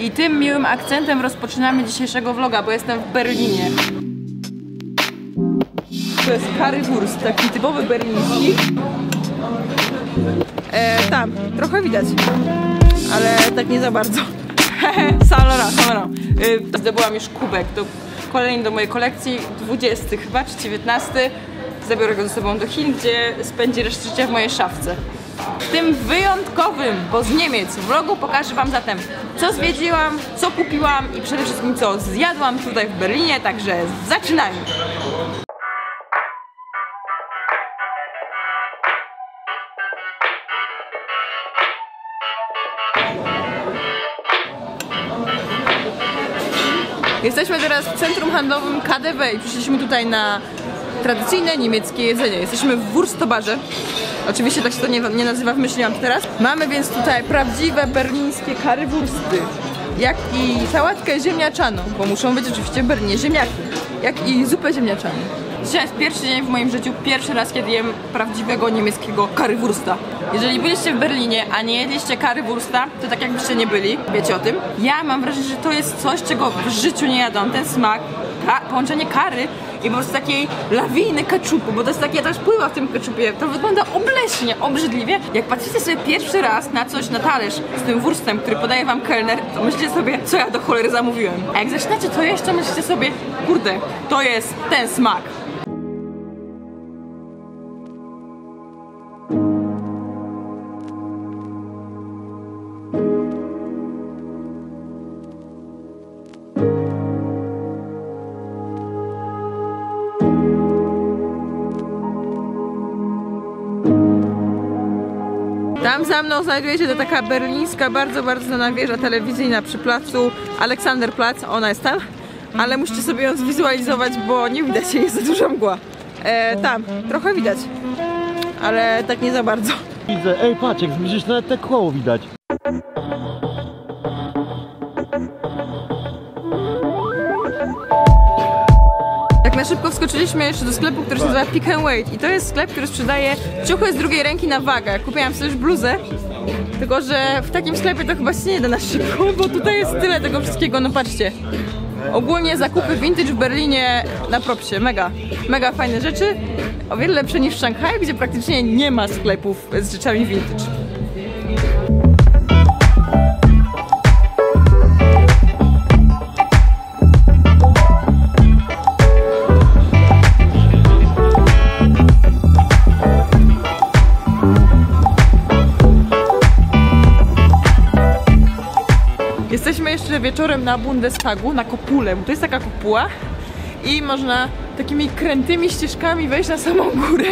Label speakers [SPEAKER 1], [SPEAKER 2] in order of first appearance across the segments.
[SPEAKER 1] I tym miłym akcentem rozpoczynamy dzisiejszego vloga, bo jestem w Berlinie. To jest currywurst, taki typowy berliński. E, tam, trochę widać, ale tak nie za bardzo. Salora, salora. Y, Zdobyłam już kubek, to kolejny do mojej kolekcji, 20 chyba, czy 19. Zabiorę go ze sobą do Chin, gdzie spędzi resztę życia w mojej szafce. Tym wyjątkowym, bo z Niemiec, vlogu pokażę Wam zatem, co zwiedziłam, co kupiłam i przede wszystkim co zjadłam tutaj w Berlinie, także zaczynajmy! Jesteśmy teraz w centrum handlowym KDW i przyszliśmy tutaj na tradycyjne niemieckie jedzenie. Jesteśmy w Wurstobarze. Oczywiście tak się to nie, nie nazywa, wymyśliłam teraz. Mamy więc tutaj prawdziwe berlińskie currywursty, jak i sałatkę ziemniaczaną, bo muszą być oczywiście Berlinie ziemniaki, jak i zupę ziemniaczaną. Dzisiaj jest pierwszy dzień w moim życiu, pierwszy raz kiedy jem prawdziwego niemieckiego currywursta. Jeżeli byliście w Berlinie, a nie jedliście currywursta, to tak jakbyście nie byli, wiecie o tym. Ja mam wrażenie, że to jest coś, czego w życiu nie jadłam, ten smak, połączenie kary i po prostu takiej lawiny keczupu, bo to jest takie, też pływa w tym keczupie, to wygląda obleśnie, obrzydliwie. Jak patrzycie sobie pierwszy raz na coś, na talerz z tym wurstem, który podaje wam kelner, to myślicie sobie, co ja do cholery zamówiłem. A jak zaczynacie to jeszcze, myślicie sobie, kurde, to jest ten smak. Tam za mną znajduje się to taka berlińska, bardzo, bardzo znana wieża telewizyjna przy placu Aleksanderplatz. Ona jest tam, ale musicie sobie ją zwizualizować, bo nie widać jej, jest za duża mgła. E, tam, trochę widać, ale tak nie za bardzo.
[SPEAKER 2] Widzę, ej patrz, jak zbliżysz nawet te koło widać.
[SPEAKER 1] Szybko wskoczyliśmy jeszcze do sklepu, który się nazywa Pick and Wait i to jest sklep, który sprzedaje ciuchy z drugiej ręki na wagę. Kupiłam sobie już bluzę, tylko że w takim sklepie to chyba się nie da na szybko, bo tutaj jest tyle tego wszystkiego, no patrzcie. Ogólnie zakupy vintage w Berlinie na propsie, mega, mega fajne rzeczy. O wiele lepsze niż w Szanghaju, gdzie praktycznie nie ma sklepów z rzeczami vintage. Wieczorem na Bundestagu, na kopule, bo to jest taka kopuła i można takimi krętymi ścieżkami wejść na samą górę.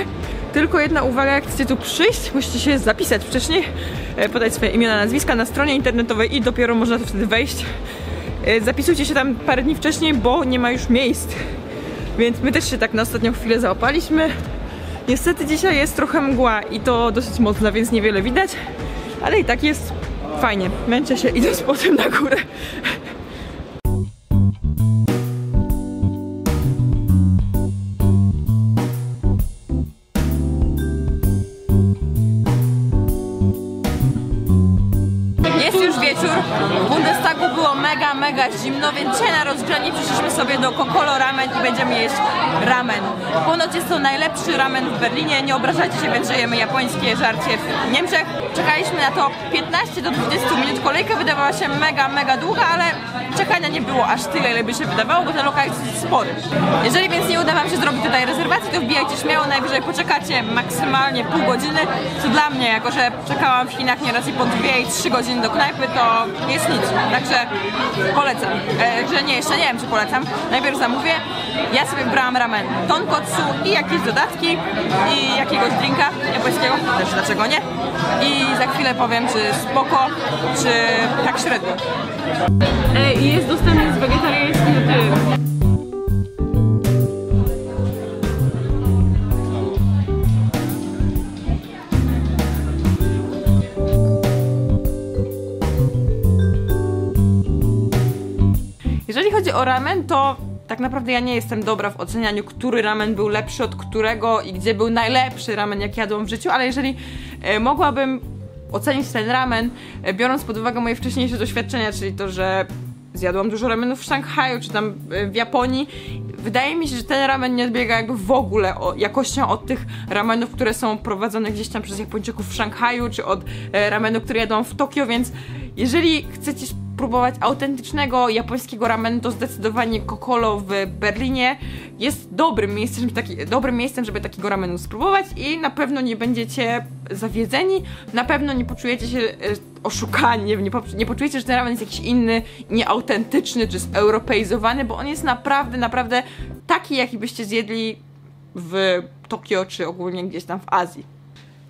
[SPEAKER 1] Tylko jedna uwaga, jak chcecie tu przyjść, musicie się zapisać wcześniej, e, podać swoje imiona, nazwiska na stronie internetowej i dopiero można tu wtedy wejść. E, Zapisujcie się tam parę dni wcześniej, bo nie ma już miejsc. Więc my też się tak na ostatnią chwilę załapaliśmy. Niestety dzisiaj jest trochę mgła i to dosyć mocna, więc niewiele widać, ale i tak jest fajnie. Męczę się idąc potem na górę. Jest już wieczór. W Bundestagu było mega, mega zimno, więc dzisiaj na rozgrzanie przyszliśmy sobie do Kokolo Ramen i będziemy jeść ramen. Ponoć jest to najlepszy ramen w Berlinie. Nie obrażajcie się, więc jemy japońskie żarcie w Niemczech. Czekaliśmy na to 15 do 20 minut. Kolejka wydawała się mega, mega długa, ale czekania nie było aż tyle, ile by się wydawało, bo ten lokal jest spory. Jeżeli więc nie uda Wam się zrobić tutaj rezerwacji, to wbijajcie śmiało, najwyżej poczekacie maksymalnie pół godziny, co dla mnie, jako że czekałam w Chinach nieraz i po dwie i trzy godziny do knajpy, to jest nic. Także polecam. E, że nie, jeszcze nie wiem, czy polecam. Najpierw zamówię. Ja sobie brałam ramen tonkotsu i jakieś dodatki i jakiegoś drinka japońskiego, też dlaczego nie. I za chwilę powiem, czy spoko, czy tak średnio. Ej, i jest dostępny z wegetariańskim tym. Jeżeli chodzi o ramen, to tak naprawdę ja nie jestem dobra w ocenianiu, który ramen był lepszy od którego i gdzie był najlepszy ramen, jak jadłam w życiu, ale jeżeli e, mogłabym ocenić ten ramen, e, biorąc pod uwagę moje wcześniejsze doświadczenia, czyli to, że zjadłam dużo ramenów w Szanghaju czy tam e, w Japonii. Wydaje mi się, że ten ramen nie odbiega jakby w ogóle jakością od tych ramenów, które są prowadzone gdzieś tam przez Japończyków w Szanghaju, czy od ramenu, który jadłam w Tokio, więc jeżeli chcecie spróbować autentycznego japońskiego ramenu, to zdecydowanie Kokolo w Berlinie jest dobrym miejscem, żeby taki, dobrym miejscem, żeby takiego ramenu spróbować i na pewno nie będziecie zawiedzeni, na pewno nie poczujecie się e, oszukani, nie, nie poczujecie, że ten ramen jest jakiś inny, nieautentyczny czy zeuropeizowany, bo on jest naprawdę, naprawdę taki, jaki byście zjedli w Tokio czy ogólnie gdzieś tam w Azji.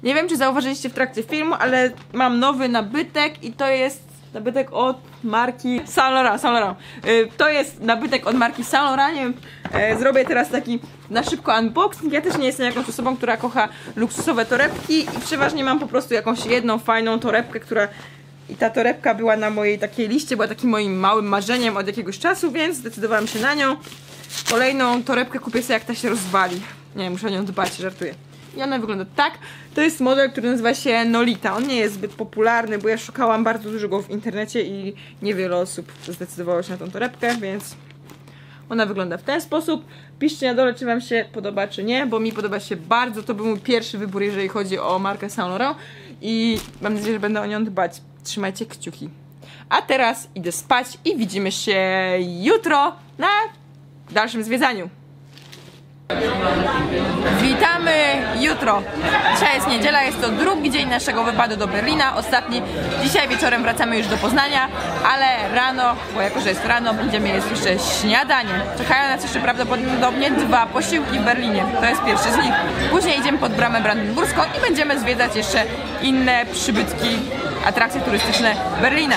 [SPEAKER 1] Nie wiem, czy zauważyliście w trakcie filmu, ale mam nowy nabytek i to jest nabytek od marki Saint Laurent. Saint Laurent. Y, To jest nabytek od marki Saint Laurent. Nie e, zrobię teraz taki na szybko unboxing. Ja też nie jestem jakąś osobą, która kocha luksusowe torebki i przeważnie mam po prostu jakąś jedną fajną torebkę, która i ta torebka była na mojej takiej liście, była takim moim małym marzeniem od jakiegoś czasu, więc zdecydowałam się na nią. Kolejną torebkę kupię sobie jak ta się rozwali. Nie, muszę o nią dbać, żartuję. I ona wygląda tak. To jest model, który nazywa się Nolita. On nie jest zbyt popularny, bo ja szukałam bardzo dużo go w internecie i niewiele osób zdecydowało się na tą torebkę, więc ona wygląda w ten sposób. Piszcie na dole, czy Wam się podoba, czy nie, bo mi podoba się bardzo. To był mój pierwszy wybór, jeżeli chodzi o markę Saint Laurent i mam nadzieję, że będę o nią dbać. Trzymajcie kciuki. A teraz idę spać i widzimy się jutro na dalszym zwiedzaniu. Witamy jutro. Dzisiaj jest niedziela, jest to drugi dzień naszego wypadu do Berlina, ostatni. Dzisiaj wieczorem wracamy już do Poznania, ale rano, bo jako, że jest rano, będziemy jeść jeszcze śniadanie. Czekają nas jeszcze prawdopodobnie dwa posiłki w Berlinie. To jest pierwszy z nich. Później idziemy pod bramę brandenburską i będziemy zwiedzać jeszcze inne przybytki, atrakcje turystyczne Berlina.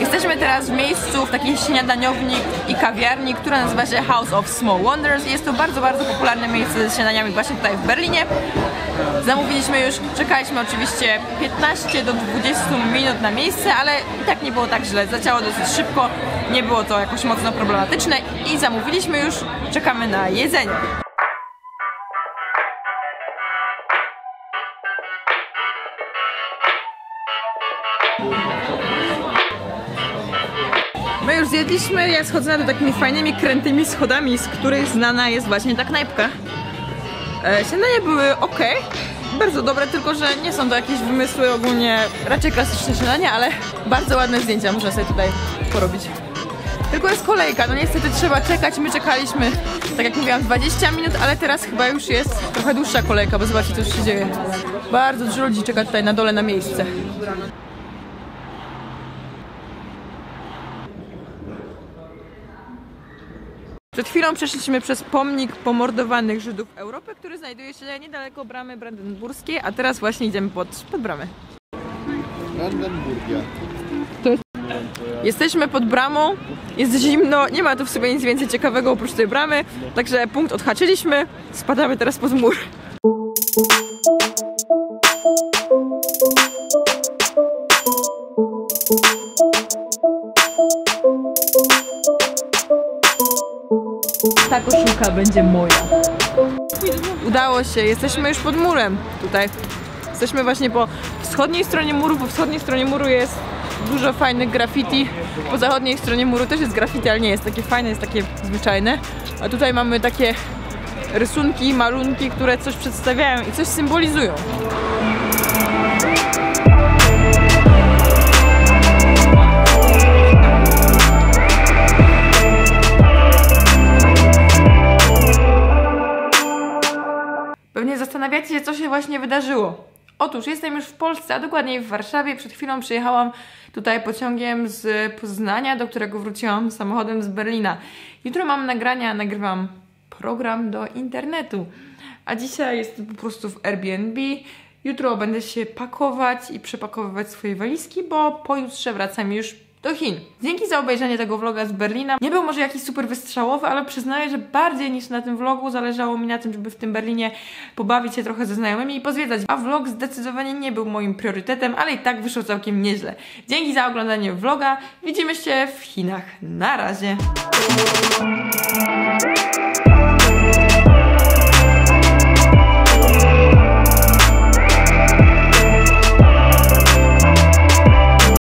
[SPEAKER 1] Jesteśmy teraz w miejscu, w takiej śniadaniowni i kawiarni, która nazywa się House of Small Wonders. Jest to bardzo, bardzo popularne miejsce ze śniadaniami właśnie tutaj w Berlinie. Zamówiliśmy już, czekaliśmy oczywiście 15 do 20 minut na miejsce, ale i tak nie było tak źle. Zacięło dosyć szybko, nie było to jakoś mocno problematyczne i zamówiliśmy już, czekamy na jedzenie. My już zjedliśmy, ja schodzę na takimi fajnymi, krętymi schodami, z których znana jest właśnie ta knajpka. E, były ok, bardzo dobre, tylko że nie są to jakieś wymysły ogólnie, raczej klasyczne śniadania, ale bardzo ładne zdjęcia można sobie tutaj porobić. Tylko jest kolejka, no niestety trzeba czekać, my czekaliśmy, tak jak mówiłam, 20 minut, ale teraz chyba już jest trochę dłuższa kolejka, bo zobaczcie co się dzieje. Bardzo dużo ludzi czeka tutaj na dole na miejsce. Przed chwilą przeszliśmy przez pomnik pomordowanych Żydów Europy, który znajduje się niedaleko bramy brandenburskiej, a teraz właśnie idziemy pod, pod bramę.
[SPEAKER 2] Brandenburgia.
[SPEAKER 1] Jesteśmy pod bramą, jest zimno, nie ma tu w sobie nic więcej ciekawego oprócz tej bramy, także punkt odhaczyliśmy, spadamy teraz pod mur. Koszulka będzie moja. Udało się, jesteśmy już pod murem tutaj. Jesteśmy właśnie po wschodniej stronie muru, po wschodniej stronie muru jest dużo fajnych graffiti, po zachodniej stronie muru też jest graffiti, ale nie jest takie fajne, jest takie zwyczajne. A tutaj mamy takie rysunki, malunki, które coś przedstawiają i coś symbolizują. Zastanawiacie się, co się właśnie wydarzyło. Otóż jestem już w Polsce, a dokładniej w Warszawie. Przed chwilą przyjechałam tutaj pociągiem z Poznania, do którego wróciłam samochodem z Berlina. Jutro mam nagrania, nagrywam program do internetu. A dzisiaj jestem po prostu w Airbnb. Jutro będę się pakować i przepakowywać swoje walizki, bo pojutrze wracam już do Chin. Dzięki za obejrzenie tego vloga z Berlina. Nie był może jakiś super wystrzałowy, ale przyznaję, że bardziej niż na tym vlogu zależało mi na tym, żeby w tym Berlinie pobawić się trochę ze znajomymi i pozwiedzać. A vlog zdecydowanie nie był moim priorytetem, ale i tak wyszło całkiem nieźle. Dzięki za oglądanie vloga. Widzimy się w Chinach. Na razie.